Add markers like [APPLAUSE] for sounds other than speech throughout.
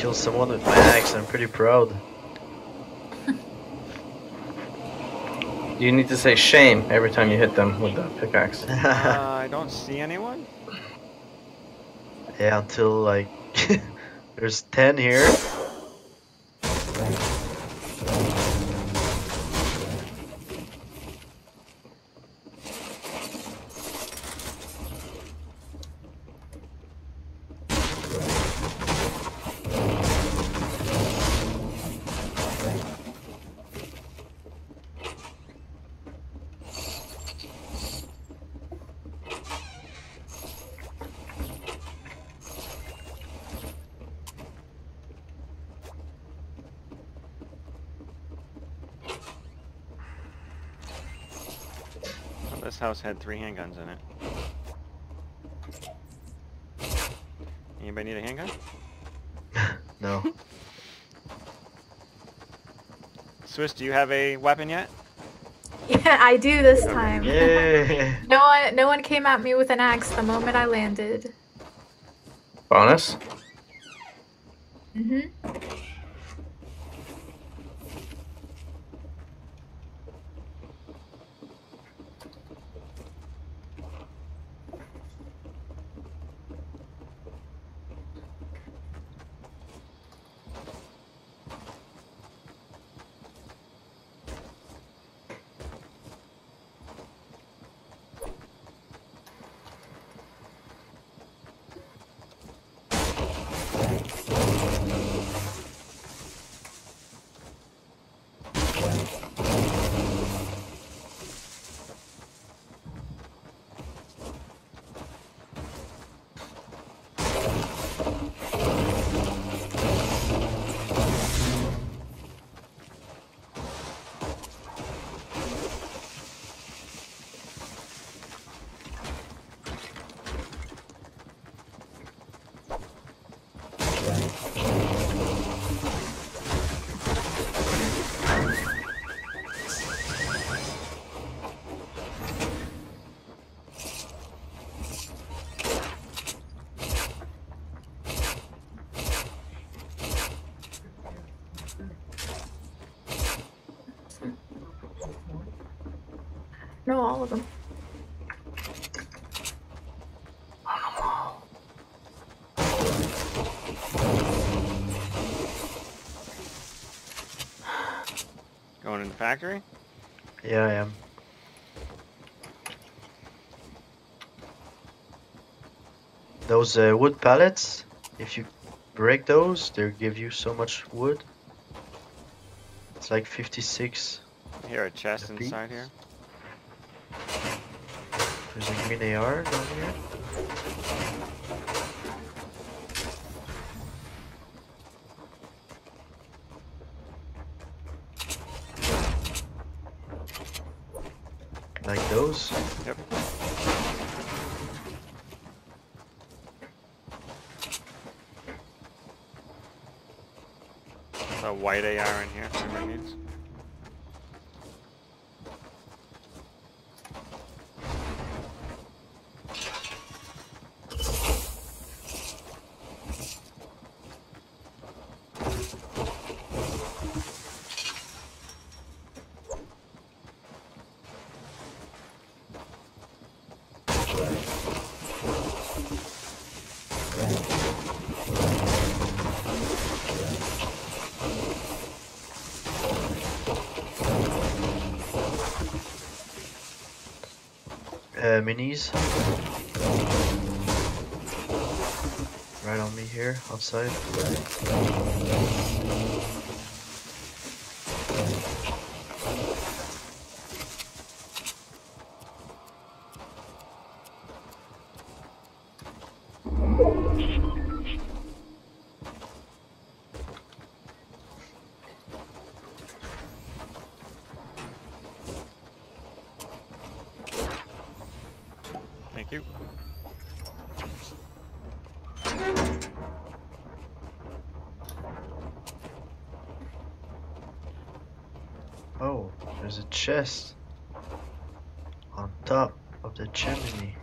kill someone with my axe. I'm pretty proud. You need to say shame every time you hit them with the pickaxe. [LAUGHS] uh, I don't see anyone. yeah, until like [LAUGHS] there's ten here. This house had three handguns in it. Anybody need a handgun? [LAUGHS] No. Swish, do you have a weapon yet? Yeah, I do this time. Yeah. No one, no one came at me with an axe the moment I landed. Bonus? Mhm. No, all of them. Going in the factory? Yeah, I am. Those uh, wood pallets, if you break those, they give you so much wood. It's like 56. Here, a chest The inside here. There's a green AR down here. Like those? Yep. A white AR in here. needs. Uh, minis. Right on me here, outside. Thank you. Oh, there's a chest on top of the chimney.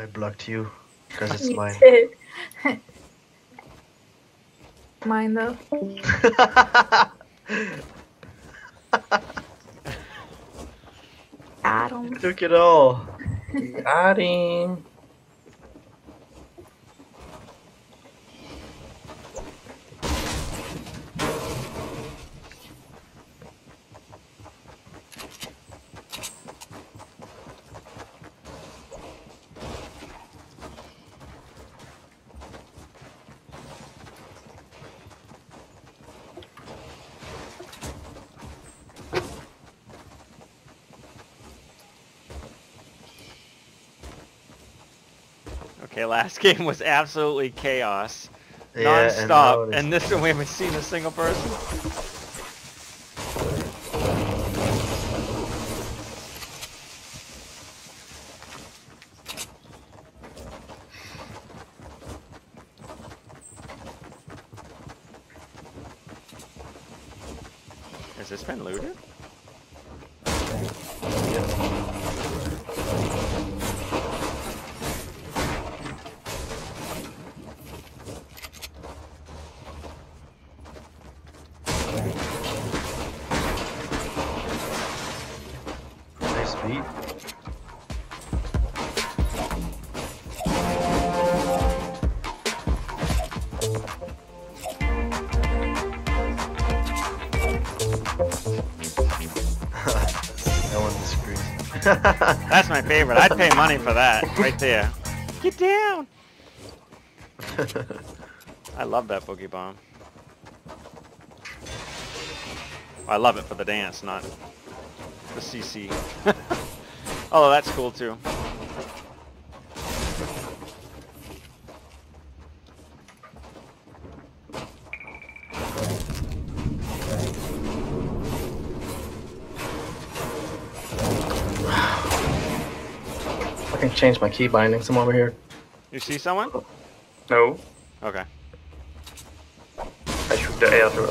I blocked you because it's [LAUGHS] mine. [LAUGHS] Mine though. [LAUGHS] Adam. Took it all. Got him. Okay, last [LAUGHS] game was absolutely chaos. Yeah, Non-stop. it's- And, this one [LAUGHS] we haven't seen a single person. Nice beat. [LAUGHS] that one disagrees. [LAUGHS] That's my favorite. I'd pay money for that right there. [LAUGHS] Get down! I love that boogie bomb. I love it for the dance, not the CC. Oh, that's cool too. I can change my key bindings. I'm over here. You see someone? No. Okay. I shoot the airdrop.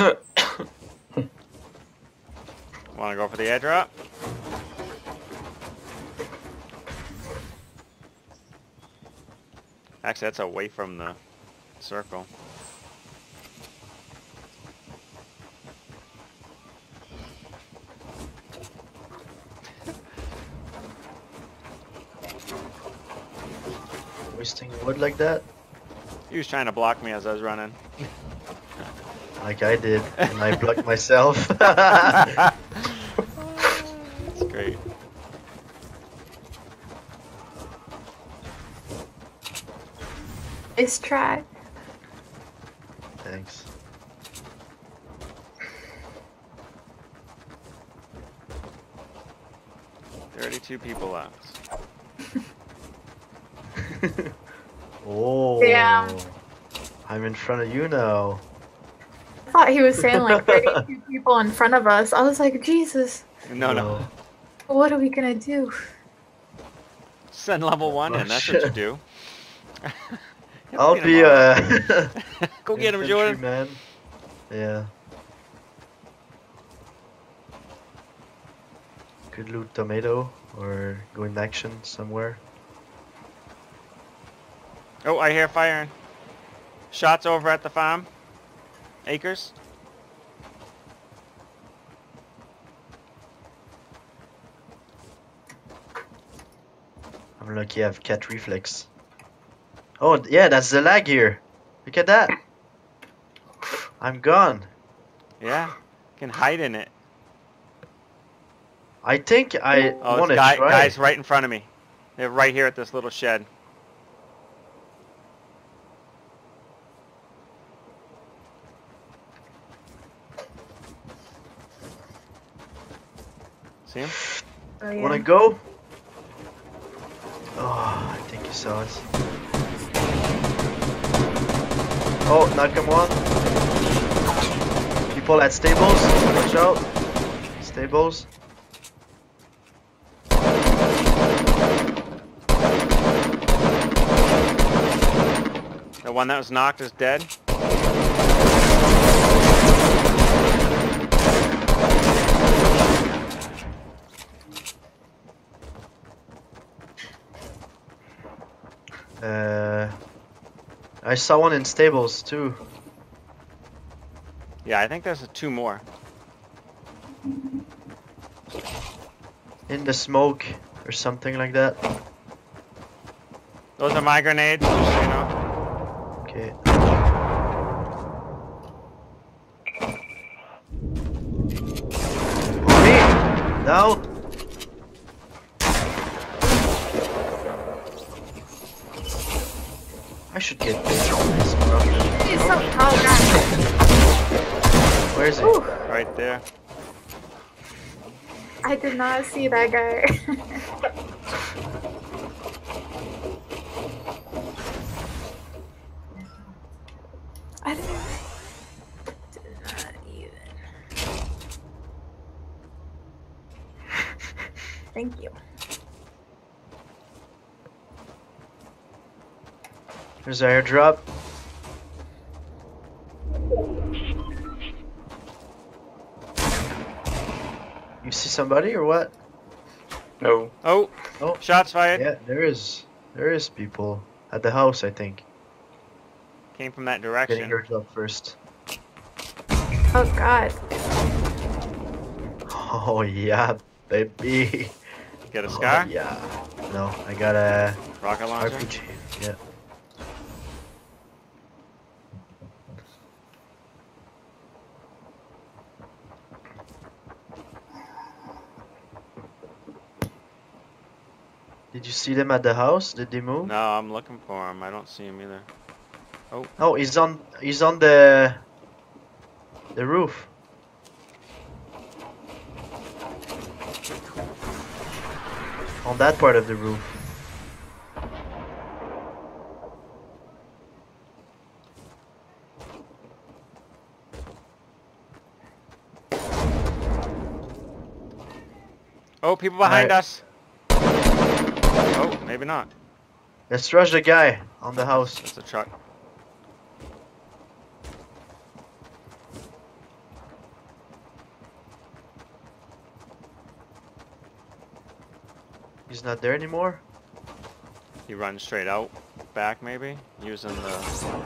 Wanna go for the airdrop? Actually, that's away from the circle. Wasting wood like that? He was trying to block me as I was running. [LAUGHS] Like I did, and I [LAUGHS] blocked myself. [LAUGHS] That's great. Nice try. Thanks. Thirty-two people left. [LAUGHS] oh. Damn. I'm in front of you now. I thought he was saying like [LAUGHS] 32 people in front of us. I was like, Jesus, No, no. what are we gonna do? Send level one in. That's what you do. [LAUGHS] I'll be uh [LAUGHS] Go get him, Jordan. man. Yeah. Could loot tomato or go in action somewhere. Oh, I hear firing. Shots over at the farm. Acres. I'm lucky I have cat reflex. Oh yeah, that's the lag here. Look at that. I'm gone. Yeah. Can hide in it. I think I Oh, want to try. guy's right in front of me. They're right here at this little shed. See? Oh, yeah. Wanna go? Oh, I think you saw us. Oh, knock one. People at stables, watch out. Stables. The one that was knocked is dead. I saw one in stables too. Yeah, I think there's two more. In the smoke or something like that. Those are my grenades, just so you know. Okay. On me! Down! I should get this on this bro. He's so tall, guys. Where is he? Whew, Right there. I did not see that guy. [LAUGHS] I didn't. Did not even. Thank you. There's our airdrop. You see somebody or what? No. Oh, Oh, shots fired. yeah, there is. There is people at the house, I think. Came from that direction. Getting direction. airdrop first. Oh God. [LAUGHS] Oh yeah, baby. Get a Oh, scar? yeah. No, I got a Rocket launcher? RPG. Yeah. Did you see them at the house? Did they move? No, I'm looking for him. I don't see him either. Oh, Oh, he's on. He's on the the roof. On that part of the roof. Oh, people behind Alright. us. Maybe not. Let's rush the guy on the house. It's a truck. He's not there anymore. He runs straight out, back maybe, using the.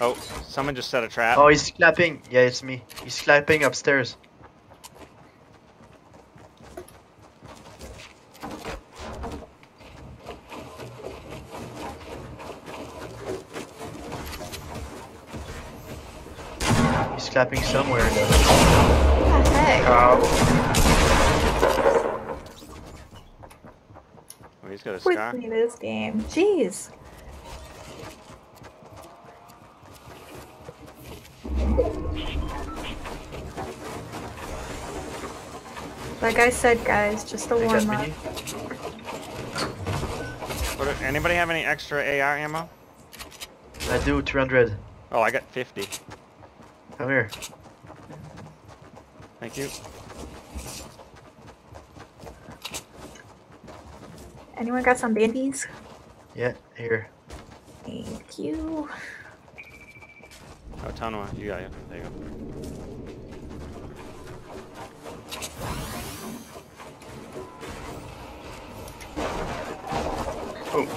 Oh, someone just set a trap. Oh, he's clapping. Yeah, it's me. He's clapping upstairs. He's clapping somewhere though. What the heck? Ow. Oh, he's got a With scar. me this game. Jeez. Like I said, guys, just a Take warm up. What- Anybody have any extra AR ammo? I do 300. Oh, I got 50. Come here. Thank you. Anyone got some bandies? Yeah, here. Thank you. Oh, Tanwa, you got it. There you go. Oh,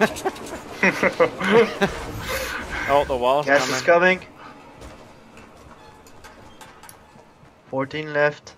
[LAUGHS] oh, the wall's Gas coming. is coming. 14 left.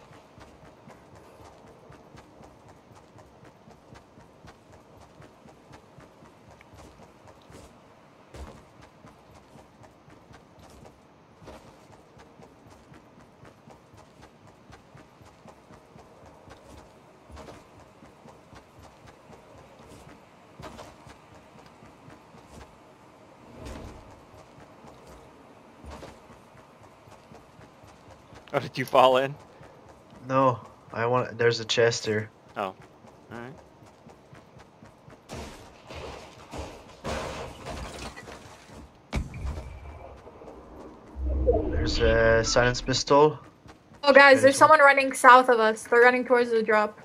Oh, [LAUGHS] did you fall in? No, I want. There's a chest here. Oh, Alright. There's a silence pistol. Oh, guys, there's There's someone running south of us. They're running towards the drop.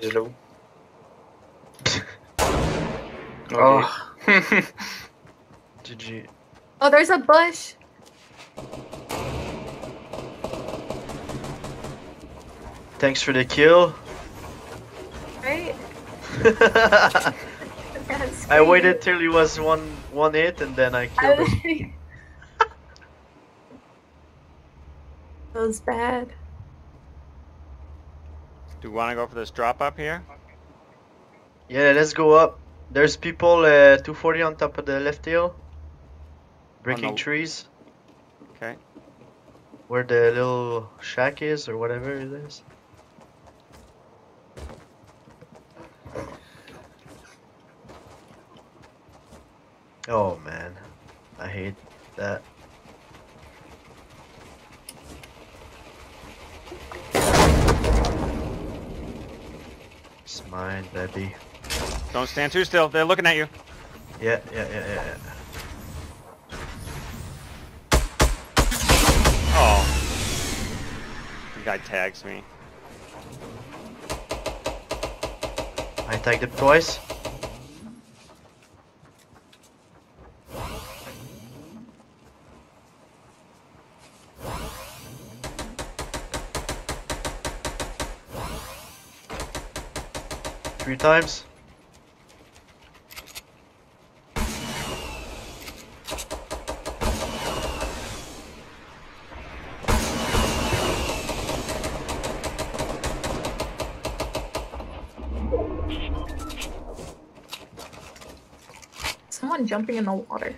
He's low. Oh. GG. [LAUGHS] Oh, there's a bush. Thanks for the kill. Right? [LAUGHS] I waited till he was one one hit and then I I killed him. was- [LAUGHS] that was bad. Do you want to go for this drop up here? Yeah, let's go up. There's people uh, 240 on top of the left hill. Breaking no. trees. Okay. Where the little shack is or whatever it is. Oh man, I hate that. It's mine, baby. Don't stand too still. They're looking at you. Yeah, yeah, yeah, yeah. yeah. Oh. The guy tags me. I tagged him twice. Three times. Jumping in the water.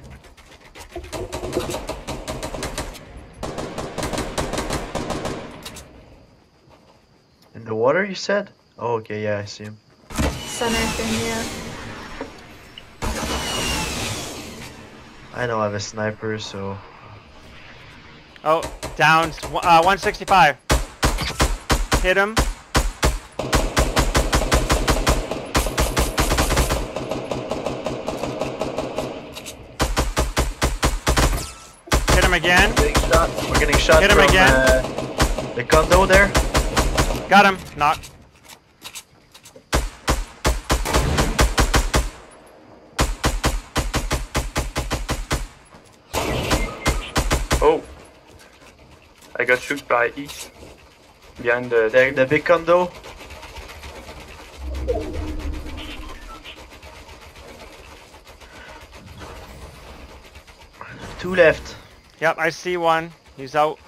In the water, you said? Oh, okay, yeah, I see him. Center thing, yeah. I know I have a sniper, so Oh, down. Uh, 165. Hit him. Again. shot. We're getting shot Hit him from again. uh, the condo there. Got him. Knock. Oh. I got shoot by east. Behind the... The, the big condo. Two left. Yep, I see one. He's out.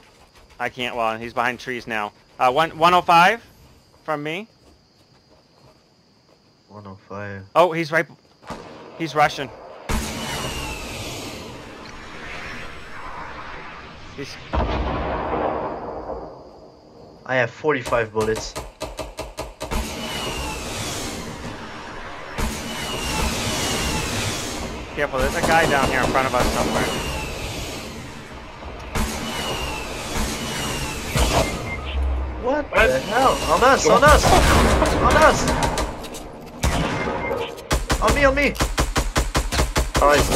I can't. Well, he's behind trees now. Uh, one 105 from me. 105. Oh, he's right. He's rushing. He's I have 45 bullets. careful. There's a guy down here in front of us somewhere. What the hell? On us, on us! On us! On me, on me! Nice.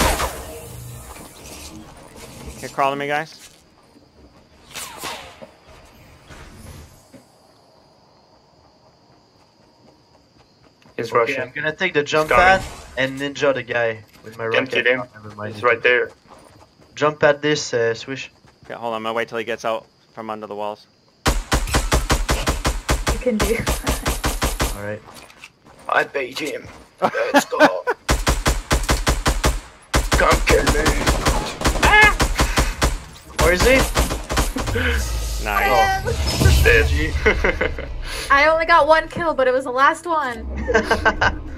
Okay, crawling me, guys. He's Okay, rushing. I'm gonna take the jump pad and ninja the guy with my Can't rocket. kill him. Oh. He's right there. Jump pad this, uh, swish. Okay, hold on. I'm gonna wait till he gets out from under the walls. You can do. Alright. I beat him. Let's go. Come kill me. Ah! Where is he? [LAUGHS] Nice. Oh. Dead. [LAUGHS] I only got one kill, but it was the last one. [LAUGHS]